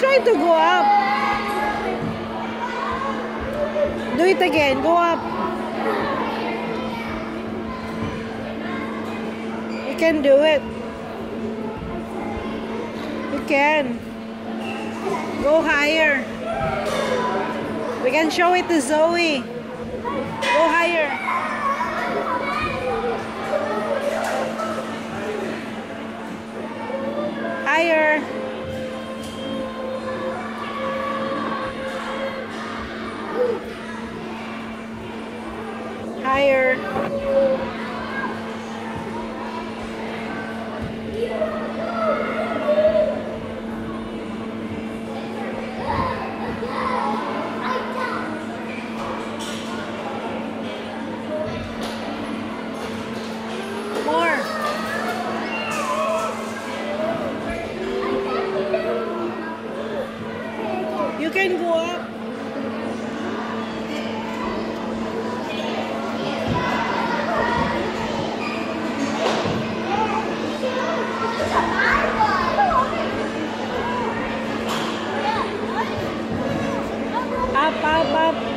Try to go up. Do it again. Go up. You can do it. You can. Go higher. We can show it to Zoe. Go higher. Higher. Higher. More. You can go up. 八八八